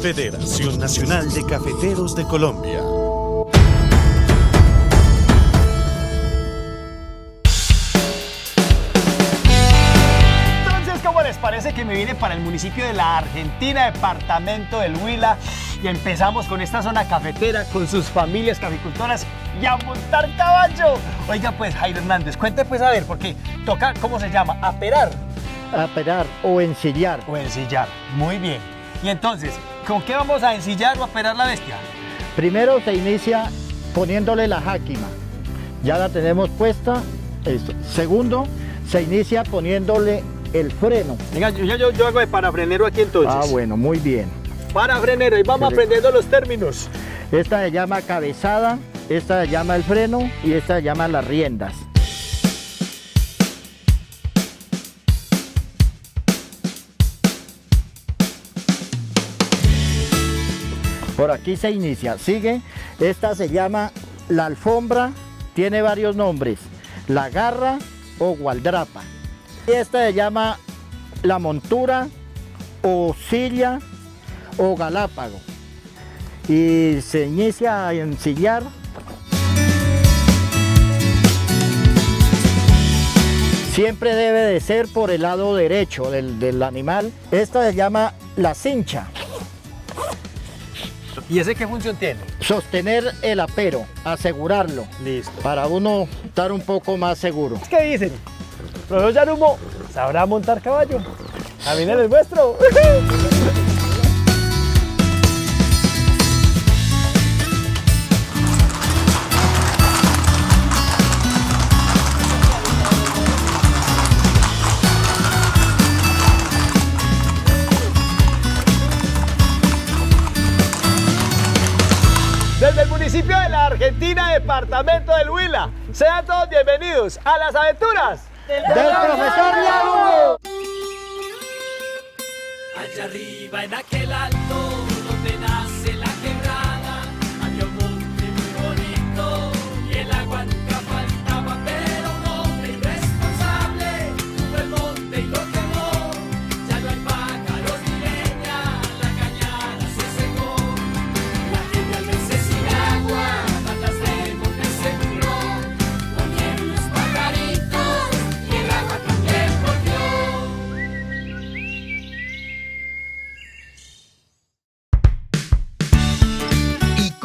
Federación Nacional de Cafeteros de Colombia. Entonces, ¿cómo les parece que me vine para el municipio de la Argentina, departamento del Huila? Y empezamos con esta zona cafetera, con sus familias caficultoras y a montar caballo. Oiga, pues, Jairo Hernández, cuente pues a ver, porque toca, ¿cómo se llama? Aperar Aperar o ensillar. o ensillar. Muy bien. Y entonces, ¿con qué vamos a ensillar o aperar la bestia? Primero se inicia poniéndole la jáquima. Ya la tenemos puesta. Eso. Segundo, se inicia poniéndole el freno. Venga, yo, yo, yo hago de parafrenero aquí entonces. Ah, bueno, muy bien. Parafrenero, y vamos Correcto. aprendiendo los términos. Esta se llama cabezada, esta se llama el freno y esta se llama las riendas. Por aquí se inicia, sigue. Esta se llama la alfombra, tiene varios nombres. La garra o gualdrapa. Y esta se llama la montura o silla o galápago y se inicia a ensillar. Siempre debe de ser por el lado derecho del, del animal. Esta se llama la cincha. ¿Y ese qué función tiene? Sostener el apero, asegurarlo, Listo. para uno estar un poco más seguro. ¿Qué dicen? Profesor Yarumo, ¿sabrá montar caballo? A mí no les muestro. departamento del Huila, sean todos bienvenidos a las aventuras ¡Del profesor Yarumo! Allá arriba en aquel alto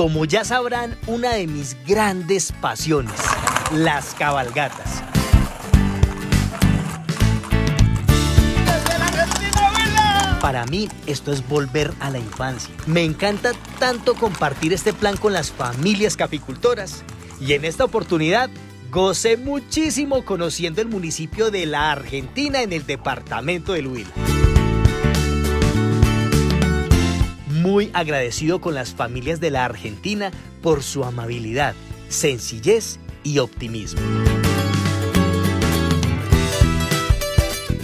como ya sabrán, una de mis grandes pasiones, las cabalgatas. Para mí esto es volver a la infancia. Me encanta tanto compartir este plan con las familias caficultoras y en esta oportunidad gocé muchísimo conociendo el municipio de La Argentina en el departamento del Huila. Muy agradecido con las familias de la Argentina por su amabilidad, sencillez y optimismo.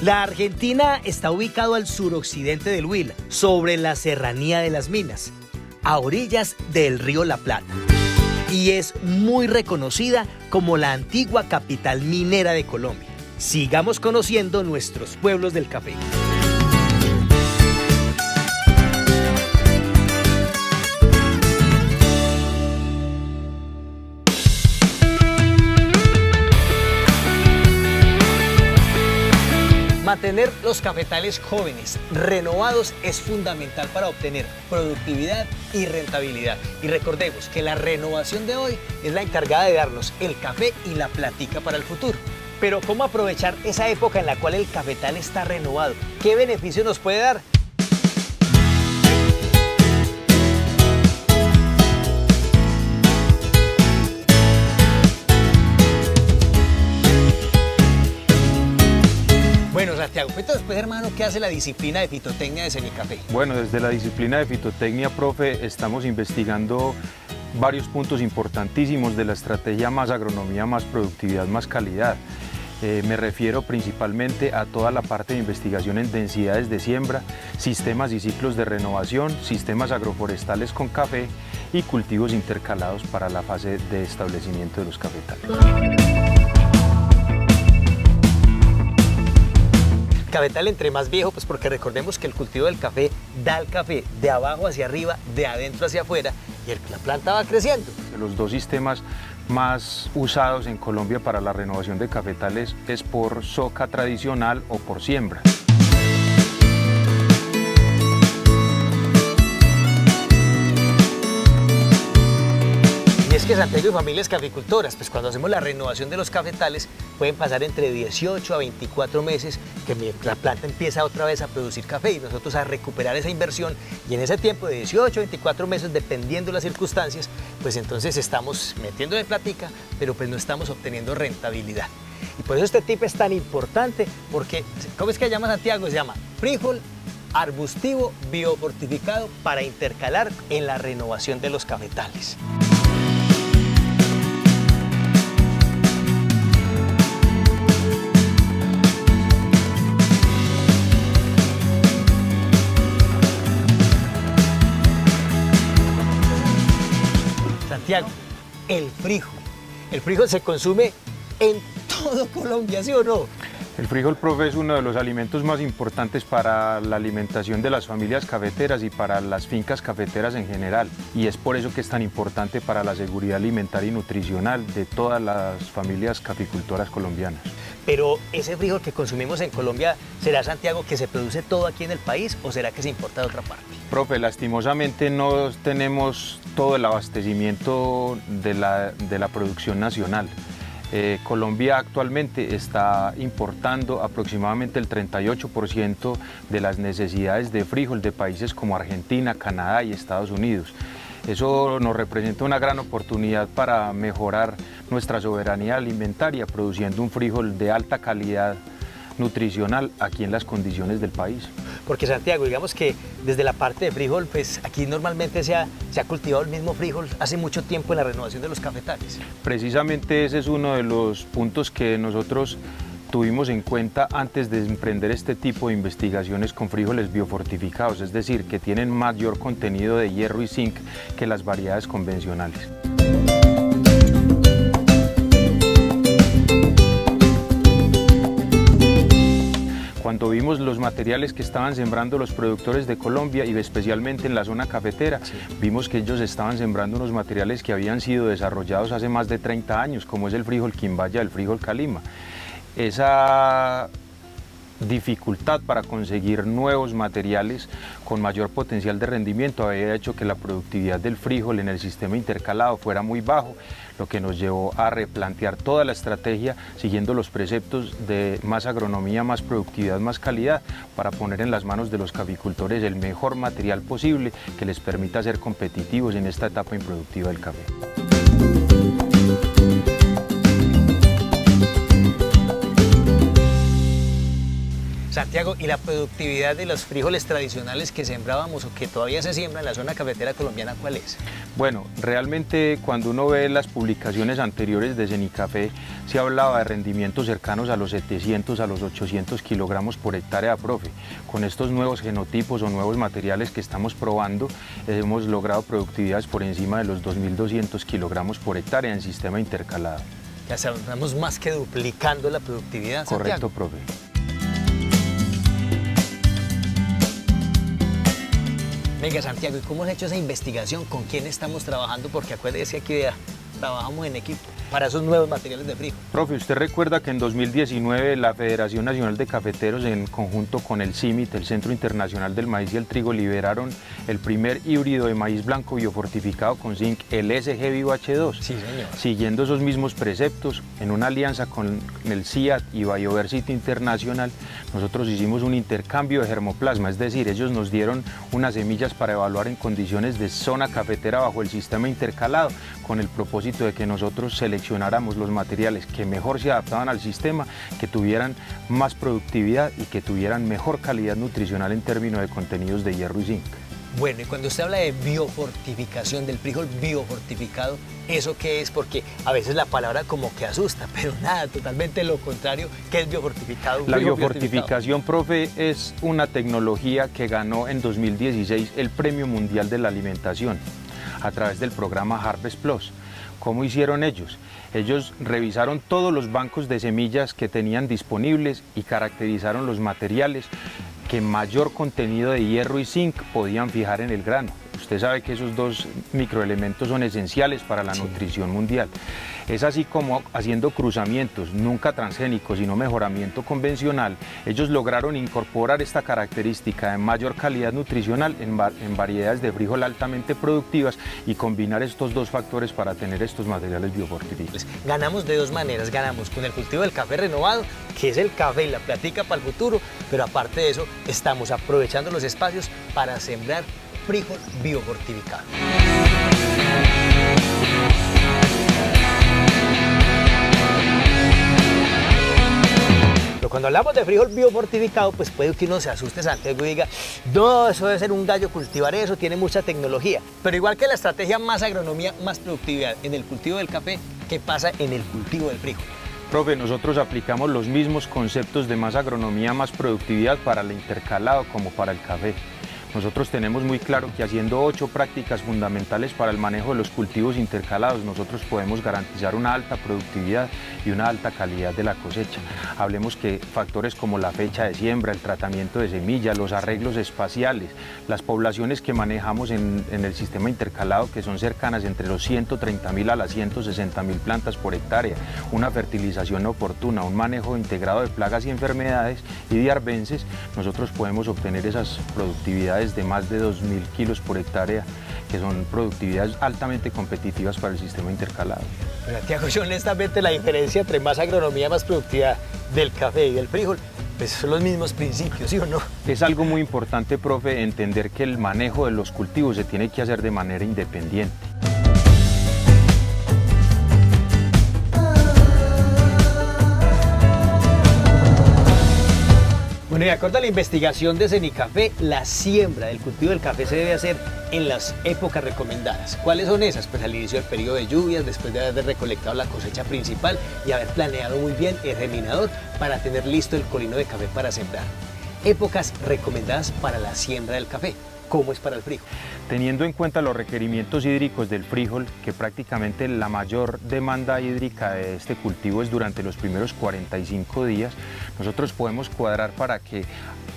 La Argentina está ubicado al suroccidente del Huila, sobre la serranía de las minas, a orillas del río La Plata. Y es muy reconocida como la antigua capital minera de Colombia. Sigamos conociendo nuestros pueblos del café. Los cafetales jóvenes, renovados, es fundamental para obtener productividad y rentabilidad. Y recordemos que la renovación de hoy es la encargada de darnos el café y la platica para el futuro. Pero ¿cómo aprovechar esa época en la cual el cafetal está renovado? ¿Qué beneficio nos puede dar? Entonces, pues, hermano, ¿qué hace la disciplina de fitotecnia de Semicafé? Bueno, desde la disciplina de fitotecnia, profe, estamos investigando varios puntos importantísimos de la estrategia más agronomía, más productividad, más calidad. Eh, me refiero principalmente a toda la parte de investigación en densidades de siembra, sistemas y ciclos de renovación, sistemas agroforestales con café y cultivos intercalados para la fase de establecimiento de los cafetales. Cafetal entre más viejo, pues porque recordemos que el cultivo del café da el café de abajo hacia arriba, de adentro hacia afuera, y la planta va creciendo. Los dos sistemas más usados en Colombia para la renovación de cafetales es por soca tradicional o por siembra. Santiago y familias caficultoras, pues cuando hacemos la renovación de los cafetales, pueden pasar entre 18 a 24 meses que la planta empieza otra vez a producir café y nosotros a recuperar esa inversión. Y en ese tiempo de 18 a 24 meses, dependiendo de las circunstancias, pues entonces estamos metiendo de platica, pero pues no estamos obteniendo rentabilidad. Y por eso este tip es tan importante, porque, ¿cómo es que se llama Santiago? Se llama frijol arbustivo biofortificado para intercalar en la renovación de los cafetales. El frijol. El frijol se consume en todo Colombia, ¿sí o no? El frijol, profe, es uno de los alimentos más importantes para la alimentación de las familias cafeteras y para las fincas cafeteras en general. Y es por eso que es tan importante para la seguridad alimentaria y nutricional de todas las familias caficultoras colombianas. Pero ese frijol que consumimos en Colombia, ¿será Santiago que se produce todo aquí en el país o será que se importa de otra parte? Profe, lastimosamente no tenemos todo el abastecimiento de la, de la producción nacional. Eh, Colombia actualmente está importando aproximadamente el 38% de las necesidades de frijol de países como Argentina, Canadá y Estados Unidos. Eso nos representa una gran oportunidad para mejorar nuestra soberanía alimentaria produciendo un frijol de alta calidad nutricional aquí en las condiciones del país. Porque Santiago, digamos que desde la parte de frijol, pues aquí normalmente se ha, se ha cultivado el mismo frijol hace mucho tiempo en la renovación de los cafetales. Precisamente ese es uno de los puntos que nosotros tuvimos en cuenta antes de emprender este tipo de investigaciones con frijoles biofortificados, es decir, que tienen mayor contenido de hierro y zinc que las variedades convencionales. Vimos los materiales que estaban sembrando los productores de Colombia y especialmente en la zona cafetera, vimos que ellos estaban sembrando unos materiales que habían sido desarrollados hace más de 30 años, como es el frijol quimbaya, el frijol calima. Esa dificultad para conseguir nuevos materiales con mayor potencial de rendimiento había hecho que la productividad del frijol en el sistema intercalado fuera muy bajo, lo que nos llevó a replantear toda la estrategia siguiendo los preceptos de más agronomía, más productividad, más calidad, para poner en las manos de los caficultores el mejor material posible que les permita ser competitivos en esta etapa improductiva del café. Santiago, ¿y la productividad de los frijoles tradicionales que sembrábamos o que todavía se siembra en la zona cafetera colombiana, cuál es? Bueno, realmente cuando uno ve las publicaciones anteriores de Cenicafé, se hablaba de rendimientos cercanos a los 700 a los 800 kilogramos por hectárea, profe. Con estos nuevos genotipos o nuevos materiales que estamos probando, eh, hemos logrado productividades por encima de los 2.200 kilogramos por hectárea en sistema intercalado. Ya estamos más que duplicando la productividad, Correcto, Santiago. profe. Venga, Santiago, ¿y cómo has hecho esa investigación? ¿Con quién estamos trabajando? Porque acuérdese aquí vea, trabajamos en equipo para esos nuevos materiales de frijol. Profe, usted recuerda que en 2019 la Federación Nacional de Cafeteros, en conjunto con el CIMIT, el Centro Internacional del Maíz y el Trigo, liberaron el primer híbrido de maíz blanco biofortificado con zinc, el SG Vivo H2. Sí, señor. Siguiendo esos mismos preceptos, en una alianza con el CIAT y Bioversity Internacional, nosotros hicimos un intercambio de germoplasma, es decir, ellos nos dieron unas semillas para evaluar en condiciones de zona cafetera bajo el sistema intercalado, con el propósito de que nosotros seleccionáramos los materiales que mejor se adaptaban al sistema, que tuvieran más productividad y que tuvieran mejor calidad nutricional en términos de contenidos de hierro y zinc. Bueno, y cuando usted habla de biofortificación, del frijol biofortificado, ¿eso qué es? Porque a veces la palabra como que asusta, pero nada, totalmente lo contrario. ¿Qué es biofortificado? La biofortificación, profe, es una tecnología que ganó en 2016 el Premio Mundial de la Alimentación a través del programa Harvest Plus. ¿Cómo hicieron ellos? Ellos revisaron todos los bancos de semillas que tenían disponibles y caracterizaron los materiales que mayor contenido de hierro y zinc podían fijar en el grano. Usted sabe que esos dos microelementos son esenciales para la nutrición mundial. Es así como haciendo cruzamientos, nunca transgénicos, sino mejoramiento convencional, ellos lograron incorporar esta característica de mayor calidad nutricional en, va- en variedades de frijol altamente productivas y combinar estos dos factores para tener estos materiales biofortificantes. Ganamos de dos maneras, ganamos con el cultivo del café renovado, que es el café y la platica para el futuro, pero aparte de eso, estamos aprovechando los espacios para sembrar frijol biofortificado. Pero cuando hablamos de frijol biofortificado, pues puede que uno se asuste Santiago y diga, no, eso debe ser un gallo cultivar eso, tiene mucha tecnología. Pero igual que la estrategia más agronomía, más productividad en el cultivo del café, ¿qué pasa en el cultivo del frijol? Profe, nosotros aplicamos los mismos conceptos de más agronomía, más productividad para el intercalado como para el café. Nosotros tenemos muy claro que haciendo ocho prácticas fundamentales para el manejo de los cultivos intercalados, nosotros podemos garantizar una alta productividad y una alta calidad de la cosecha. Hablemos que factores como la fecha de siembra, el tratamiento de semillas, los arreglos espaciales, las poblaciones que manejamos en, el sistema intercalado, que son cercanas entre los 130 mil a las 160 mil plantas por hectárea, una fertilización oportuna, un manejo integrado de plagas y enfermedades y de arbences, nosotros podemos obtener esas productividades de más de 2.000 kilos por hectárea, que son productividades altamente competitivas para el sistema intercalado. Pero Santiago, yo honestamente la diferencia entre más agronomía, más productividad del café y del frijol, pues son los mismos principios, ¿sí o no? Es algo muy importante, profe, entender que el manejo de los cultivos se tiene que hacer de manera independiente. Bueno, y a la investigación de Cenicafé, la siembra del cultivo del café se debe hacer en las épocas recomendadas. ¿Cuáles son esas? Pues al inicio del periodo de lluvias, después de haber recolectado la cosecha principal y haber planeado muy bien el germinador para tener listo el colino de café para sembrar. Épocas recomendadas para la siembra del café. ¿Cómo es para el frijol? Teniendo en cuenta los requerimientos hídricos del frijol, que prácticamente la mayor demanda hídrica de este cultivo es durante los primeros 45 días, nosotros podemos cuadrar para que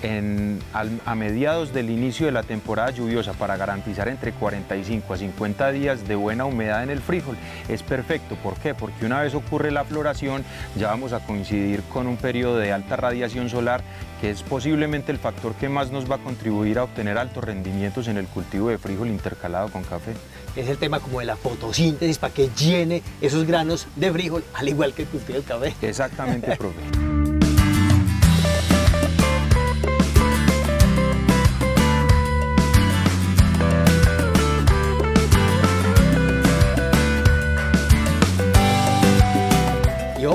en- al- a mediados del inicio de la temporada lluviosa, para garantizar entre 45 a 50 días de buena humedad en el frijol, es perfecto. ¿Por qué? Porque una vez ocurre la floración, ya vamos a coincidir con un periodo de alta radiación solar, que es posiblemente el factor que más nos va a contribuir a obtener altos rendimientos en el cultivo de frijol intercalado con café. Es el tema como de la fotosíntesis para que llene esos granos de frijol, al igual que el cultivo del café. Exactamente, profe.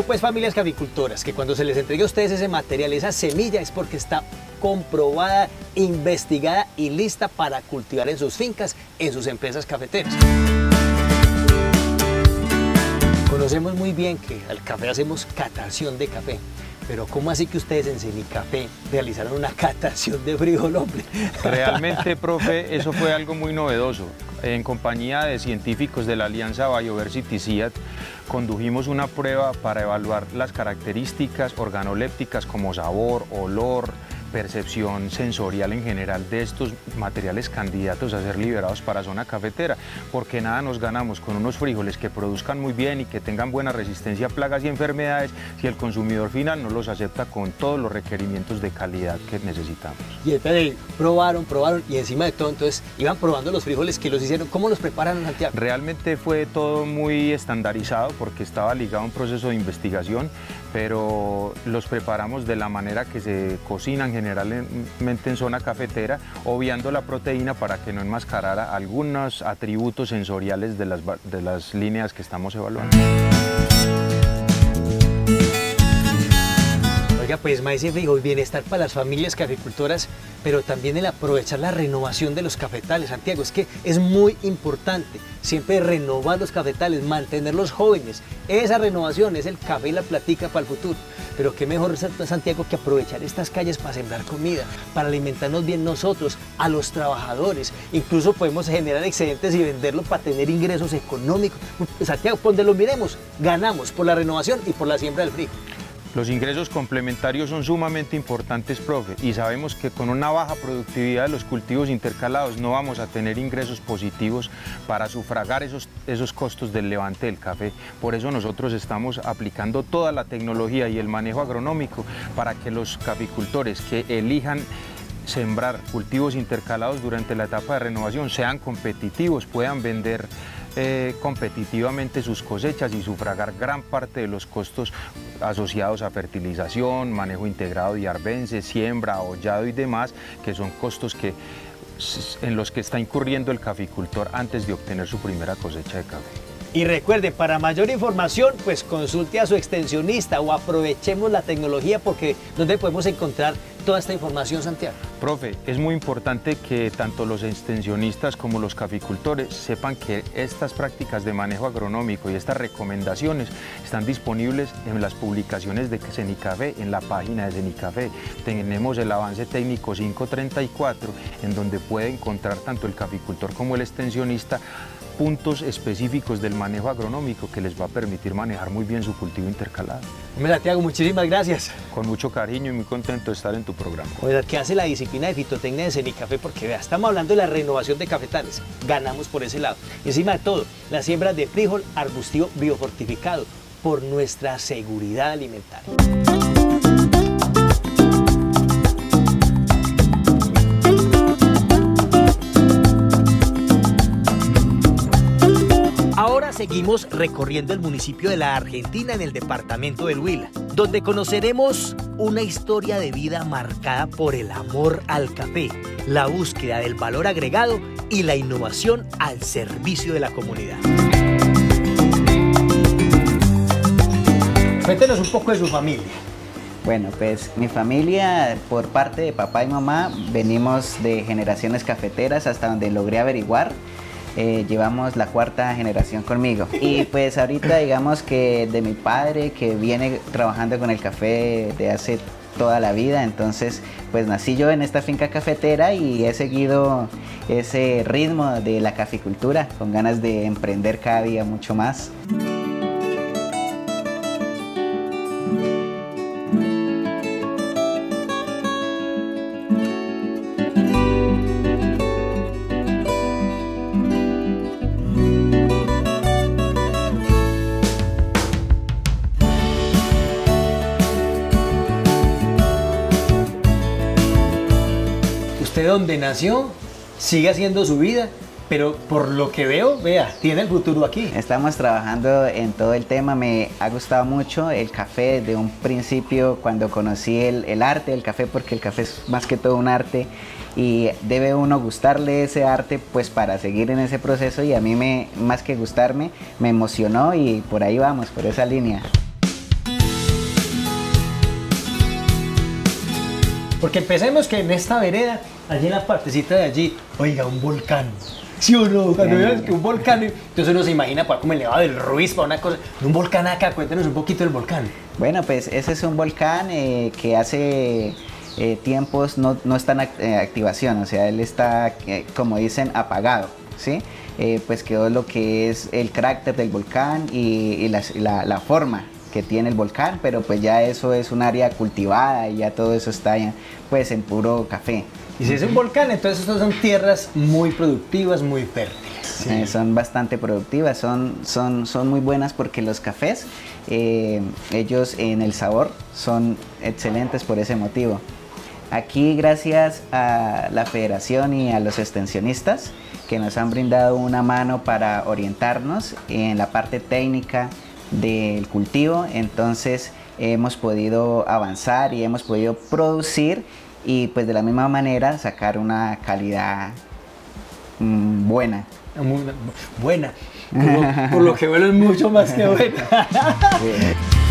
Pues familias caficultoras, que cuando se les entregue a ustedes ese material, esa semilla, es porque está comprobada, investigada y lista para cultivar en sus fincas, en sus empresas cafeteras. Conocemos muy bien que al café hacemos catación de café, pero ¿cómo así que ustedes en Cenicafé realizaron una catación de frijol, hombre? Realmente, profe, eso fue algo muy novedoso. En compañía de científicos de la Alianza Bioversity CIAT, condujimos una prueba para evaluar las características organolépticas como sabor, olor, percepción sensorial en general de estos materiales candidatos a ser liberados para zona cafetera, porque nada nos ganamos con unos frijoles que produzcan muy bien y que tengan buena resistencia a plagas y enfermedades si el consumidor final no los acepta con todos los requerimientos de calidad que necesitamos. Y entonces probaron, probaron y encima de todo entonces iban probando los frijoles que los hicieron. ¿Cómo los preparan Santiago? Realmente fue todo muy estandarizado porque estaba ligado a un proceso de investigación, pero los preparamos de la manera que se cocinan generalmente en zona cafetera, obviando la proteína para que no enmascarara algunos atributos sensoriales de las, de las líneas que estamos evaluando. Oiga, pues maíz y frijol, bienestar para las familias caficultoras, pero también el aprovechar la renovación de los cafetales, Santiago. Es que es muy importante siempre renovar los cafetales, mantenerlos jóvenes. Esa renovación es el café y la platica para el futuro. Pero qué mejor, Santiago, que aprovechar estas calles para sembrar comida, para alimentarnos bien nosotros, a los trabajadores. Incluso podemos generar excedentes y venderlo para tener ingresos económicos. Santiago, donde lo miremos, ganamos por la renovación y por la siembra del frijol. Los ingresos complementarios son sumamente importantes, profe, y sabemos que con una baja productividad de los cultivos intercalados no vamos a tener ingresos positivos para sufragar esos, esos costos del levante del café. Por eso nosotros estamos aplicando toda la tecnología y el manejo agronómico para que los caficultores que elijan sembrar cultivos intercalados durante la etapa de renovación sean competitivos, puedan vender eh, competitivamente sus cosechas y sufragar gran parte de los costos asociados a fertilización, manejo integrado de arbences, siembra, hollado y demás, que son costos que, en los que está incurriendo el caficultor antes de obtener su primera cosecha de café. Y recuerde, para mayor información, pues consulte a su extensionista o aprovechemos la tecnología porque ¿dónde podemos encontrar toda esta información, Santiago? Profe, es muy importante que tanto los extensionistas como los caficultores sepan que estas prácticas de manejo agronómico y estas recomendaciones están disponibles en las publicaciones de Cenicafé, en la página de Cenicafé. Tenemos el avance técnico 534, en donde puede encontrar tanto el caficultor como el extensionista puntos específicos del manejo agronómico que les va a permitir manejar muy bien su cultivo intercalado. Hombre, Santiago, muchísimas gracias. Con mucho cariño y muy contento de estar en tu programa. Oiga, ¿qué hace la disciplina de fitotecnia de Cenicafé? Porque vea, estamos hablando de la renovación de cafetales, ganamos por ese lado. Y encima de todo, la siembra de frijol arbustivo biofortificado por nuestra seguridad alimentaria. Seguimos recorriendo el municipio de la Argentina en el departamento del Huila, donde conoceremos una historia de vida marcada por el amor al café, la búsqueda del valor agregado y la innovación al servicio de la comunidad. Cuéntenos un poco de su familia. Bueno, pues mi familia, por parte de papá y mamá, venimos de generaciones cafeteras hasta donde logré averiguar. Eh, llevamos la cuarta generación conmigo. Y pues ahorita digamos que de mi padre que viene trabajando con el café de hace toda la vida, entonces pues nací yo en esta finca cafetera y he seguido ese ritmo de la caficultura con ganas de emprender cada día mucho más. Donde nació, sigue haciendo su vida, pero por lo que veo, vea, tiene el futuro aquí. Estamos trabajando en todo el tema, me ha gustado mucho el café de un principio cuando conocí el, el arte del café, porque el café es más que todo un arte y debe uno gustarle ese arte pues para seguir en ese proceso y a mí me, más que gustarme, me emocionó y por ahí vamos, por esa línea. Porque empecemos que en esta vereda, allí en la partecita de allí, oiga, un volcán. ¿Sí o no? Cuando veas que un volcán, entonces uno se imagina para como el Nevado del Ruiz, para una cosa. Un volcán acá, cuéntenos un poquito del volcán. Bueno, pues ese es un volcán eh, que hace eh, tiempos no, no está en act- eh, activación, o sea, él está, eh, como dicen, apagado, ¿sí? Pues quedó lo que es el carácter del volcán y, la, la forma que tiene el volcán, pero pues ya eso es un área cultivada y ya todo eso está ya, pues en puro café. Y si es un volcán, entonces estas son tierras muy productivas, muy fértiles. Eh, son bastante productivas, son, son, son muy buenas porque los cafés, eh, ellos en el sabor son excelentes por ese motivo. Aquí gracias a la federación y a los extensionistas que nos han brindado una mano para orientarnos en la parte técnica del cultivo, entonces hemos podido avanzar y hemos podido producir y pues de la misma manera sacar una calidad mm, buena. Muy buena. Por lo, por lo que es mucho más que buena.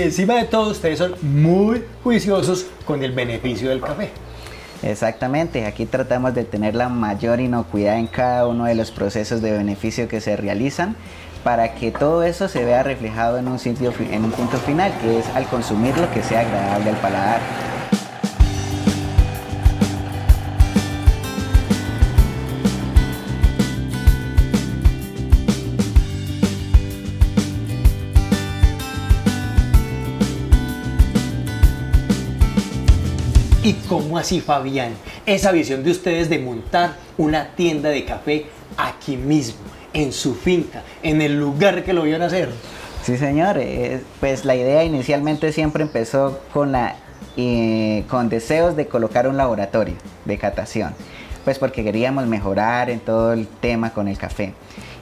encima de todo, ustedes son muy juiciosos con el beneficio del café. Exactamente, aquí tratamos de tener la mayor inocuidad en cada uno de los procesos de beneficio que se realizan para que todo eso se vea reflejado en un punto final, que es al consumirlo que sea agradable al paladar. Cómo así, Fabián? Esa visión de ustedes de montar una tienda de café aquí mismo, en su finca, en el lugar que lo vieron hacer. Sí, señor. eh, pues la idea inicialmente siempre empezó con, la, eh, con deseos de colocar un laboratorio de catación. Pues porque queríamos mejorar en todo el tema con el café.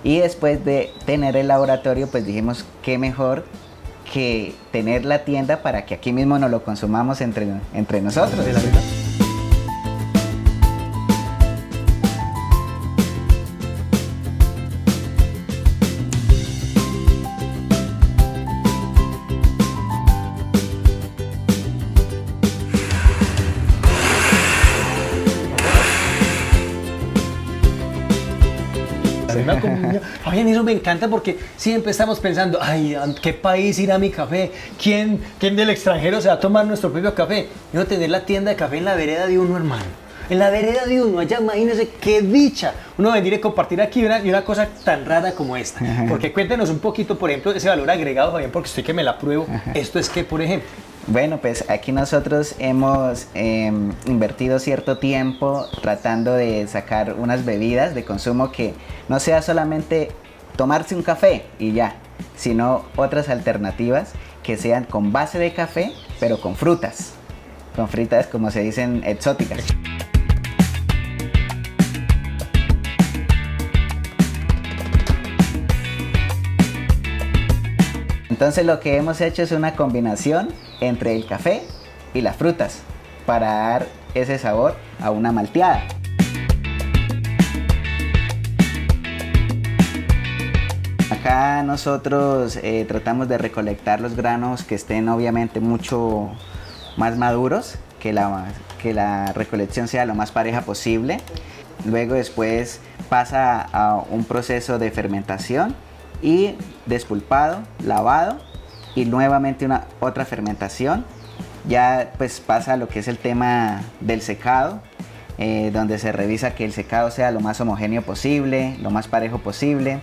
Y después de tener el laboratorio, pues dijimos qué mejor que tener la tienda para que aquí mismo nos lo consumamos entre, entre nosotros. Me encanta porque siempre estamos pensando, ay, ¿a qué país irá mi café? ¿Quién, ¿Quién del extranjero se va a tomar nuestro propio café? Y no tener la tienda de café en la vereda de uno, hermano. En la vereda de uno, allá imagínense qué dicha. Uno venir y compartir aquí una, y una cosa tan rara como esta. Porque cuéntenos un poquito, por ejemplo, ese valor agregado, Fabián, porque estoy que me la pruebo. Esto es que, por ejemplo, Bueno, pues aquí nosotros hemos em, invertido cierto tiempo tratando de sacar unas bebidas de consumo que no sea solamente tomarse un café y ya, sino otras alternativas que sean con base de café, pero con frutas. Con frutas, como se dicen, exóticas. Entonces lo que hemos hecho es una combinación entre el café y las frutas para dar ese sabor a una malteada. Acá nosotros eh, tratamos de recolectar los granos que estén obviamente mucho más maduros, que la, que la recolección sea lo más pareja posible. Luego después pasa a un proceso de fermentación y despulpado, lavado y nuevamente una otra fermentación. Ya pues pasa lo que es el tema del secado, eh, donde se revisa que el secado sea lo más homogéneo posible, lo más parejo posible.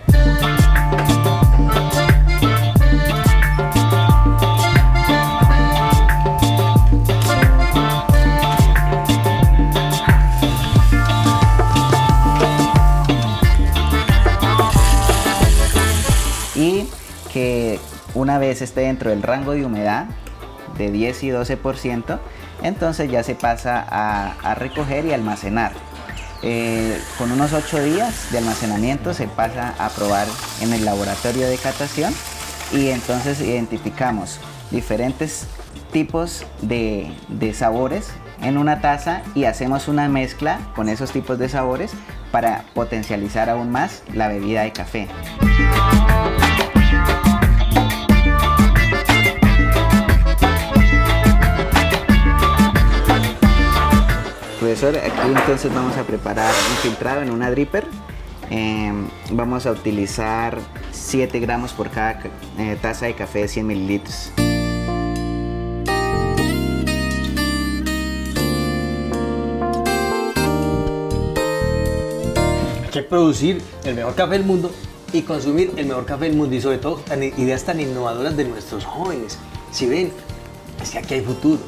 Una vez esté dentro del rango de humedad de 10 y 12%, entonces ya se pasa a, a recoger y almacenar. Eh, con unos 8 días de almacenamiento se pasa a probar en el laboratorio de catación y entonces identificamos diferentes tipos de, de sabores en una taza y hacemos una mezcla con esos tipos de sabores para potencializar aún más la bebida de café. Profesor, aquí entonces vamos a preparar un filtrado en una dripper. Eh, vamos a utilizar 7 gramos por cada ca- eh, taza de café de 100 mililitros. hay que producir el mejor café del mundo y consumir el mejor café del mundo y sobre todo ideas tan innovadoras de nuestros jóvenes. Si ven, es que aquí hay futuro.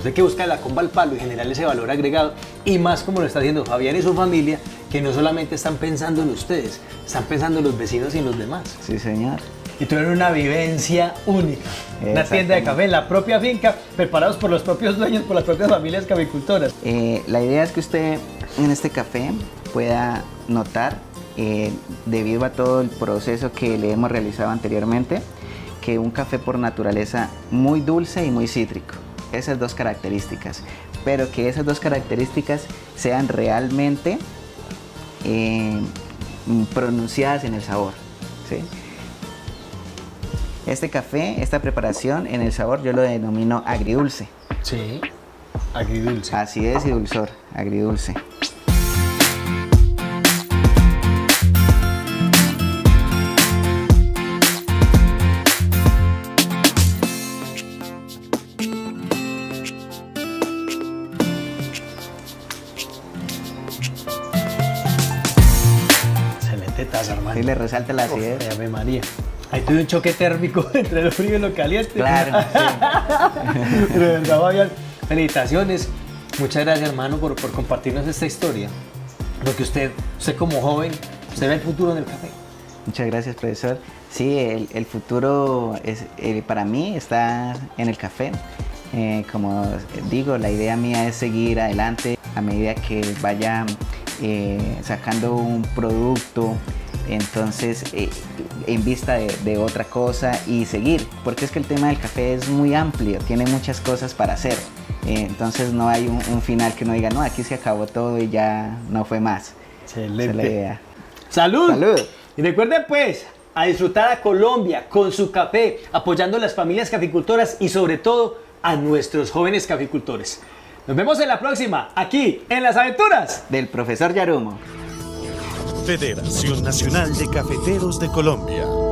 Entonces hay que buscar la comba al palo y generar ese valor agregado y más como lo está haciendo Fabián y su familia, que no solamente están pensando en ustedes, están pensando en los vecinos y en los demás. Sí, señor. Y tuvieron una vivencia única. Una tienda de café en la propia finca, preparados por los propios dueños, por las propias familias caficultoras. Eh, la idea es que usted en este café pueda notar, eh, debido a todo el proceso que le hemos realizado anteriormente, que un café por naturaleza muy dulce y muy cítrico. Esas dos características. Pero que esas dos características sean realmente eh, pronunciadas en el sabor. ¿sí? Este café, esta preparación, en el sabor yo lo denomino agridulce. Sí. Agridulce. Así es, y dulzor, agridulce. Resalta la Uf, acidez. Ave María. Ahí tuve un choque térmico entre lo frío y lo caliente. Claro, De verdad, Fabián. Felicitaciones. Muchas gracias, hermano, por, por compartirnos esta historia. Lo que usted, usted como joven, usted ve el futuro en el café. Muchas gracias, profesor. Sí, el, el futuro es, eh, para mí está en el café. Eh, como digo, la idea mía es seguir adelante a medida que vaya eh, sacando un producto, entonces eh, en vista de, de otra cosa y seguir, porque es que el tema del café es muy amplio, tiene muchas cosas para hacer. Eh, entonces no hay un, un final que uno diga, no, aquí se acabó todo y ya no fue más. Es la Excelente. idea. ¡Salud! Salud. Y recuerden pues a disfrutar a Colombia con su café, apoyando a las familias caficultoras y sobre todo a nuestros jóvenes caficultores. Nos vemos en la próxima, aquí en Las Aventuras. Del profesor Yarumo. Federación Nacional de Cafeteros de Colombia.